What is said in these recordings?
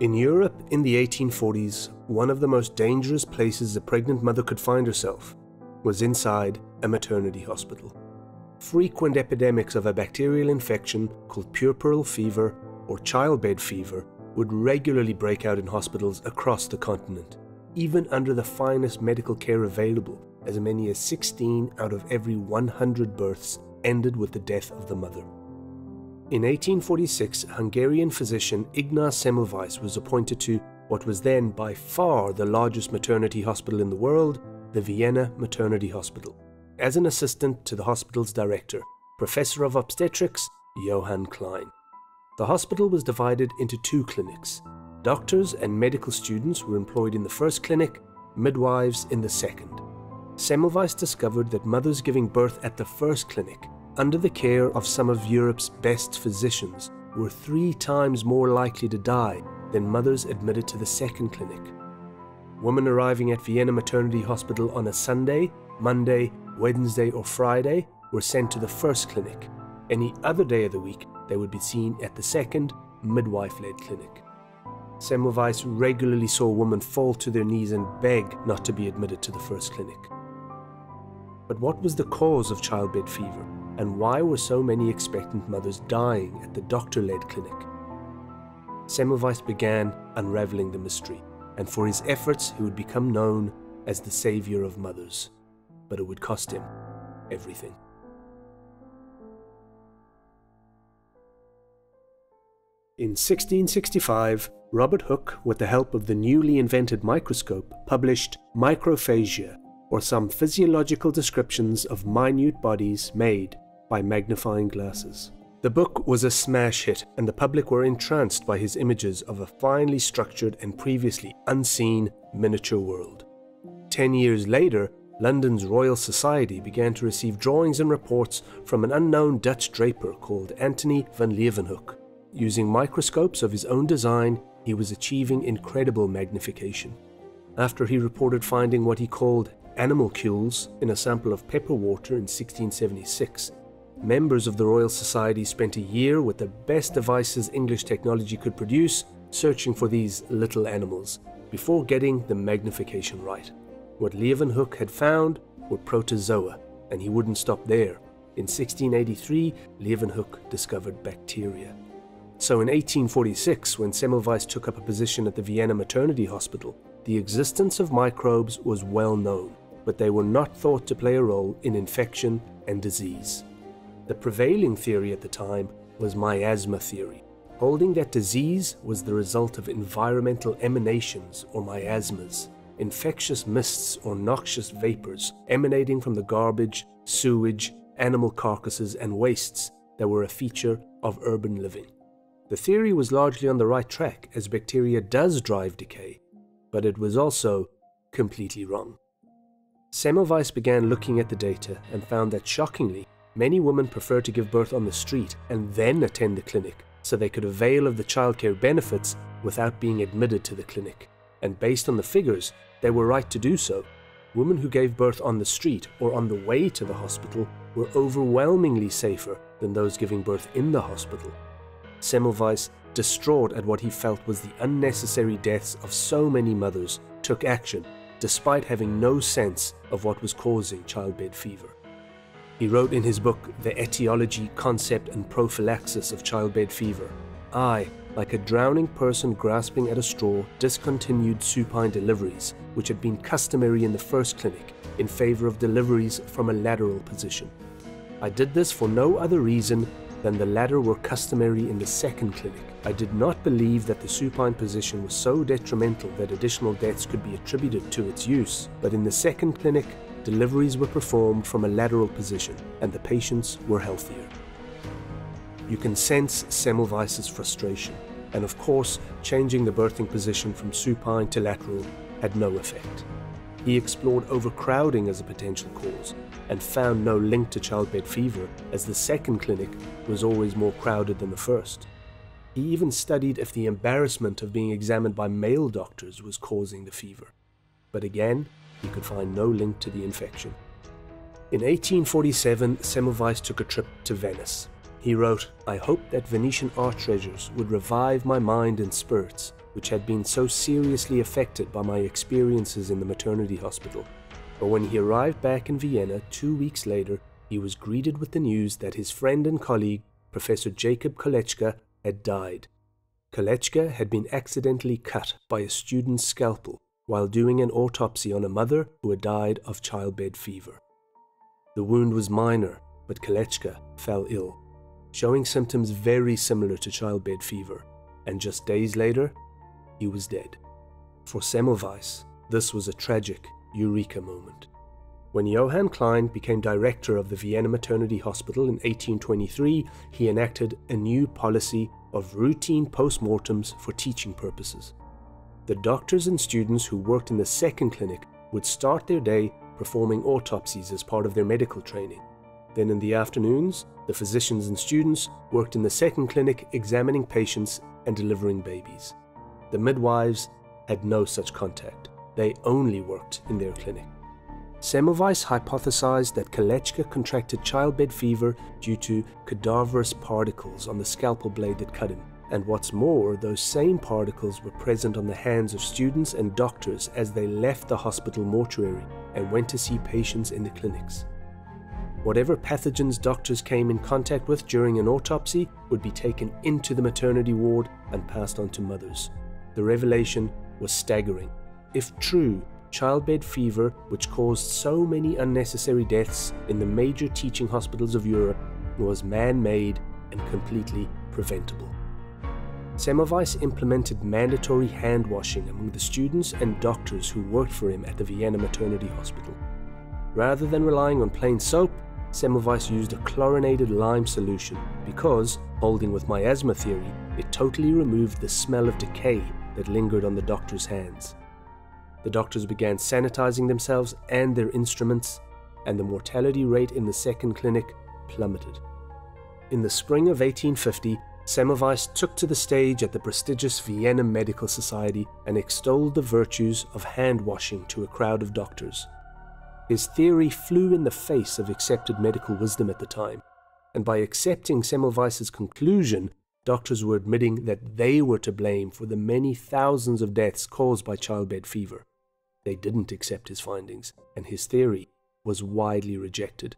In Europe in the 1840s, one of the most dangerous places a pregnant mother could find herself was inside a maternity hospital. Frequent epidemics of a bacterial infection called puerperal fever or childbed fever would regularly break out in hospitals across the continent, even under the finest medical care available, as many as 16 out of every 100 births ended with the death of the mother. In 1846, Hungarian physician Ignaz Semmelweis was appointed to what was then by far the largest maternity hospital in the world, the Vienna Maternity Hospital, as an assistant to the hospital's director, Professor of Obstetrics Johann Klein. The hospital was divided into two clinics. Doctors and medical students were employed in the first clinic, midwives in the second. Semmelweis discovered that mothers giving birth at the first clinic under the care of some of Europe's best physicians, were three times more likely to die than mothers admitted to the second clinic. Women arriving at Vienna Maternity Hospital on a Sunday, Monday, Wednesday, or Friday were sent to the first clinic. Any other day of the week, they would be seen at the second, midwife led clinic. Semmelweis regularly saw women fall to their knees and beg not to be admitted to the first clinic. But what was the cause of childbed fever? And why were so many expectant mothers dying at the doctor led clinic? Semmelweis began unraveling the mystery, and for his efforts, he would become known as the savior of mothers. But it would cost him everything. In 1665, Robert Hooke, with the help of the newly invented microscope, published Micrographia, or some physiological descriptions of minute bodies made by magnifying glasses. The book was a smash hit, and the public were entranced by his images of a finely structured and previously unseen miniature world. Ten years later, London's Royal Society began to receive drawings and reports from an unknown Dutch draper called Antony van Leeuwenhoek. Using microscopes of his own design, he was achieving incredible magnification. After he reported finding what he called animalcules in a sample of pepper water in 1676, members of the Royal Society spent a year with the best devices English technology could produce, searching for these little animals, before getting the magnification right. What Leeuwenhoek had found were protozoa, and he wouldn't stop there. In 1683, Leeuwenhoek discovered bacteria. So in 1846, when Semmelweis took up a position at the Vienna Maternity Hospital, the existence of microbes was well known, but they were not thought to play a role in infection and disease. The prevailing theory at the time was miasma theory, holding that disease was the result of environmental emanations or miasmas, infectious mists or noxious vapors emanating from the garbage, sewage, animal carcasses, and wastes that were a feature of urban living. The theory was largely on the right track as bacteria does drive decay, but it was also completely wrong. Semmelweis began looking at the data and found that shockingly, Many women prefer to give birth on the street and then attend the clinic so they could avail of the childcare benefits without being admitted to the clinic. And based on the figures, they were right to do so. Women who gave birth on the street or on the way to the hospital were overwhelmingly safer than those giving birth in the hospital. Semmelweis, distraught at what he felt was the unnecessary deaths of so many mothers, took action despite having no sense of what was causing childbed fever. He wrote in his book The Etiology, Concept and Prophylaxis of Childbed Fever I, like a drowning person grasping at a straw, discontinued supine deliveries, which had been customary in the first clinic, in favor of deliveries from a lateral position. I did this for no other reason than the latter were customary in the second clinic. I did not believe that the supine position was so detrimental that additional deaths could be attributed to its use, but in the second clinic, deliveries were performed from a lateral position and the patients were healthier. You can sense Semmelweis's frustration, and of course, changing the birthing position from supine to lateral had no effect. He explored overcrowding as a potential cause and found no link to childbed fever, as the second clinic was always more crowded than the first. He even studied if the embarrassment of being examined by male doctors was causing the fever. But again, he could find no link to the infection. In 1847, Semmelweis took a trip to Venice. He wrote, I hoped that Venetian art treasures would revive my mind and spirits, which had been so seriously affected by my experiences in the maternity hospital. But when he arrived back in Vienna two weeks later, he was greeted with the news that his friend and colleague, Professor Jacob Kolletschka, had died. Kolletschka had been accidentally cut by a student's scalpel while doing an autopsy on a mother who had died of childbed fever. The wound was minor, but Kolletschka fell ill, showing symptoms very similar to childbed fever, and just days later, he was dead. For Semmelweis, this was a tragic eureka moment. When Johann Klein became director of the Vienna Maternity Hospital in 1823, he enacted a new policy of routine postmortems for teaching purposes. The doctors and students who worked in the second clinic would start their day performing autopsies as part of their medical training. Then in the afternoons, the physicians and students worked in the second clinic examining patients and delivering babies. The midwives had no such contact. They only worked in their clinic. Semmelweis hypothesized that Kolletschka contracted childbed fever due to cadaverous particles on the scalpel blade that cut him. And what's more, those same particles were present on the hands of students and doctors as they left the hospital mortuary and went to see patients in the clinics. Whatever pathogens doctors came in contact with during an autopsy would be taken into the maternity ward and passed on to mothers. The revelation was staggering. If true, childbed fever, which caused so many unnecessary deaths in the major teaching hospitals of Europe, was man made and completely preventable. Semmelweis implemented mandatory hand washing among the students and doctors who worked for him at the Vienna Maternity Hospital. Rather than relying on plain soap, Semmelweis used a chlorinated lime solution because, holding with miasma theory, it totally removed the smell of decay that lingered on the doctor's hands. The doctors began sanitizing themselves and their instruments, and the mortality rate in the second clinic plummeted. In the spring of 1850, Semmelweis took to the stage at the prestigious Vienna Medical Society and extolled the virtues of hand washing to a crowd of doctors. His theory flew in the face of accepted medical wisdom at the time, and by accepting Semmelweis's conclusion, doctors were admitting that they were to blame for the many thousands of deaths caused by childbed fever. They didn't accept his findings, and his theory was widely rejected.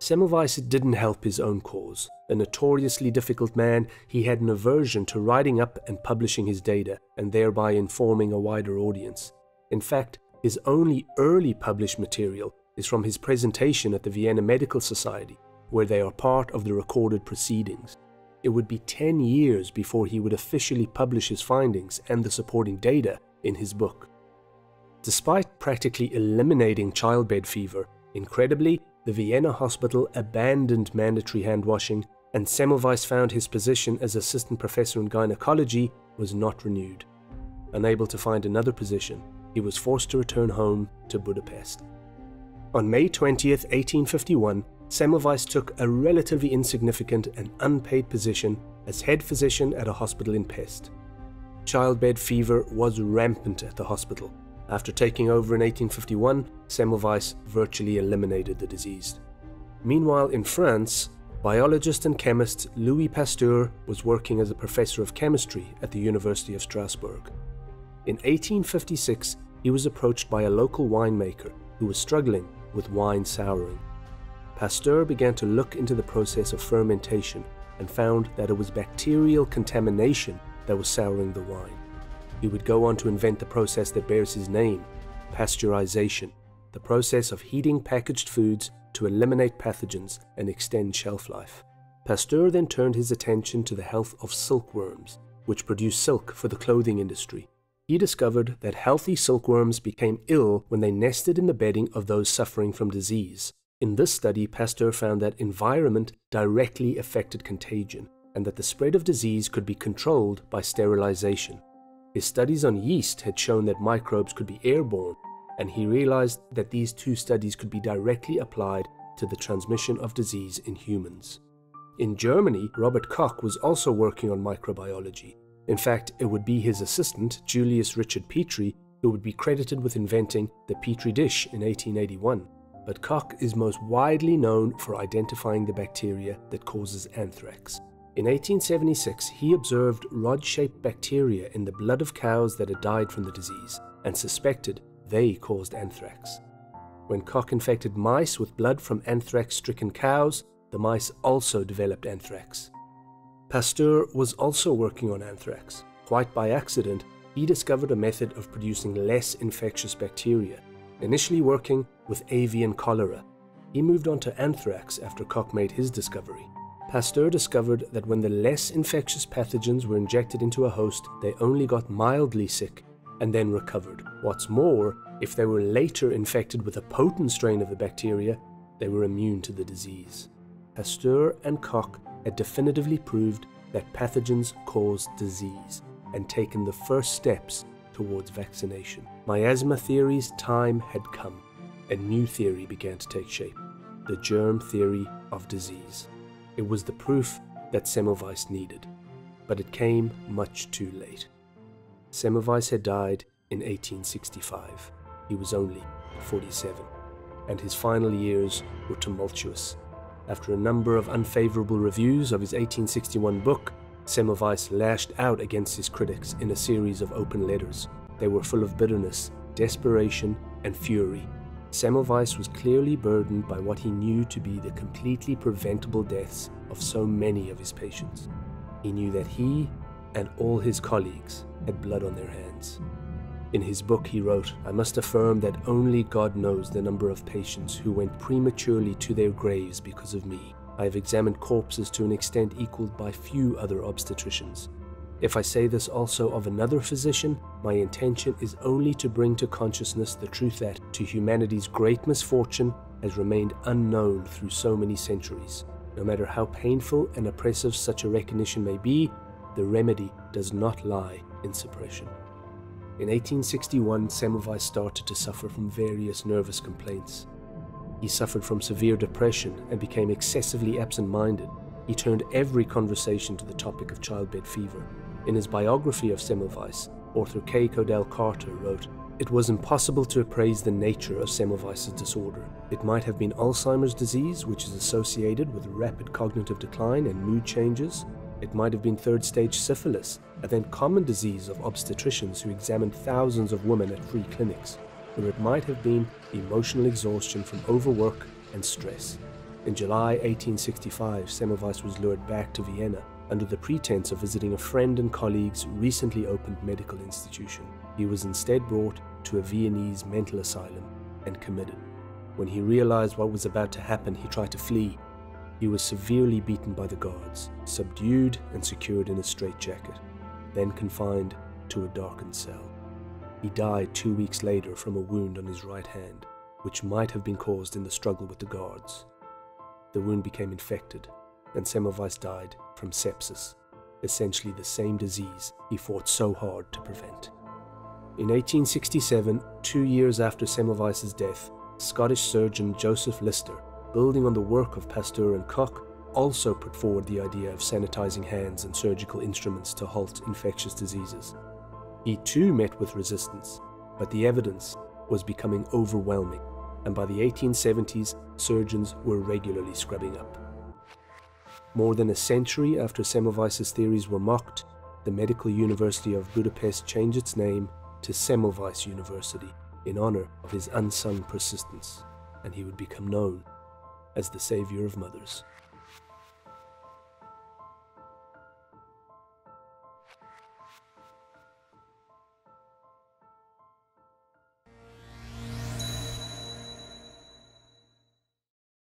Semmelweis didn't help his own cause. A notoriously difficult man, he had an aversion to writing up and publishing his data, and thereby informing a wider audience. In fact, his only early published material is from his presentation at the Vienna Medical Society, where they are part of the recorded proceedings. It would be 10 years before he would officially publish his findings and the supporting data in his book. Despite practically eliminating childbed fever, incredibly, the Vienna hospital abandoned mandatory hand washing, and Semmelweis found his position as assistant professor in gynecology was not renewed. Unable to find another position, he was forced to return home to Budapest. On May 20, 1851, Semmelweis took a relatively insignificant and unpaid position as head physician at a hospital in Pest. Childbed fever was rampant at the hospital, after taking over in 1851, Semmelweis virtually eliminated the disease. Meanwhile, in France, biologist and chemist Louis Pasteur was working as a professor of chemistry at the University of Strasbourg. In 1856, he was approached by a local winemaker who was struggling with wine souring. Pasteur began to look into the process of fermentation and found that it was bacterial contamination that was souring the wine. He would go on to invent the process that bears his name pasteurization, the process of heating packaged foods to eliminate pathogens and extend shelf life. Pasteur then turned his attention to the health of silkworms, which produce silk for the clothing industry. He discovered that healthy silkworms became ill when they nested in the bedding of those suffering from disease. In this study, Pasteur found that environment directly affected contagion and that the spread of disease could be controlled by sterilization. His studies on yeast had shown that microbes could be airborne, and he realized that these two studies could be directly applied to the transmission of disease in humans. In Germany, Robert Koch was also working on microbiology. In fact, it would be his assistant, Julius Richard Petri, who would be credited with inventing the Petri dish in 1881. But Koch is most widely known for identifying the bacteria that causes anthrax. In 1876, he observed rod shaped bacteria in the blood of cows that had died from the disease and suspected they caused anthrax. When Koch infected mice with blood from anthrax stricken cows, the mice also developed anthrax. Pasteur was also working on anthrax. Quite by accident, he discovered a method of producing less infectious bacteria, initially working with avian cholera. He moved on to anthrax after Koch made his discovery. Pasteur discovered that when the less infectious pathogens were injected into a host, they only got mildly sick and then recovered. What's more, if they were later infected with a potent strain of the bacteria, they were immune to the disease. Pasteur and Koch had definitively proved that pathogens cause disease and taken the first steps towards vaccination. Miasma theory's time had come. A new theory began to take shape the germ theory of disease. It was the proof that Semmelweis needed, but it came much too late. Semmelweis had died in 1865. He was only 47, and his final years were tumultuous. After a number of unfavorable reviews of his 1861 book, Semmelweis lashed out against his critics in a series of open letters. They were full of bitterness, desperation, and fury. Semmelweis was clearly burdened by what he knew to be the completely preventable deaths of so many of his patients. He knew that he and all his colleagues had blood on their hands. In his book, he wrote, I must affirm that only God knows the number of patients who went prematurely to their graves because of me. I have examined corpses to an extent equaled by few other obstetricians. If I say this also of another physician, my intention is only to bring to consciousness the truth that, to humanity's great misfortune, has remained unknown through so many centuries. No matter how painful and oppressive such a recognition may be, the remedy does not lie in suppression. In 1861, Semmelweis started to suffer from various nervous complaints. He suffered from severe depression and became excessively absent minded. He turned every conversation to the topic of childbed fever. In his biography of Semmelweis, author K. Codell Carter wrote, It was impossible to appraise the nature of Semmelweis's disorder. It might have been Alzheimer's disease, which is associated with rapid cognitive decline and mood changes, it might have been third stage syphilis, a then common disease of obstetricians who examined thousands of women at free clinics, or it might have been emotional exhaustion from overwork and stress. In July 1865, Semmelweis was lured back to Vienna under the pretense of visiting a friend and colleague's recently opened medical institution. He was instead brought to a Viennese mental asylum and committed. When he realized what was about to happen, he tried to flee, he was severely beaten by the guards, subdued and secured in a straitjacket, then confined to a darkened cell. He died two weeks later from a wound on his right hand, which might have been caused in the struggle with the guards. The wound became infected, and Semmelweis died from sepsis, essentially the same disease he fought so hard to prevent. In 1867, two years after Semmelweis's death, Scottish surgeon Joseph Lister building on the work of Pasteur and Koch, also put forward the idea of sanitizing hands and surgical instruments to halt infectious diseases. He too met with resistance, but the evidence was becoming overwhelming, and by the 1870s, surgeons were regularly scrubbing up. More than a century after Semmelweis's theories were mocked, the Medical University of Budapest changed its name to Semmelweis University in honor of his unsung persistence, and he would become known as the savior of mothers.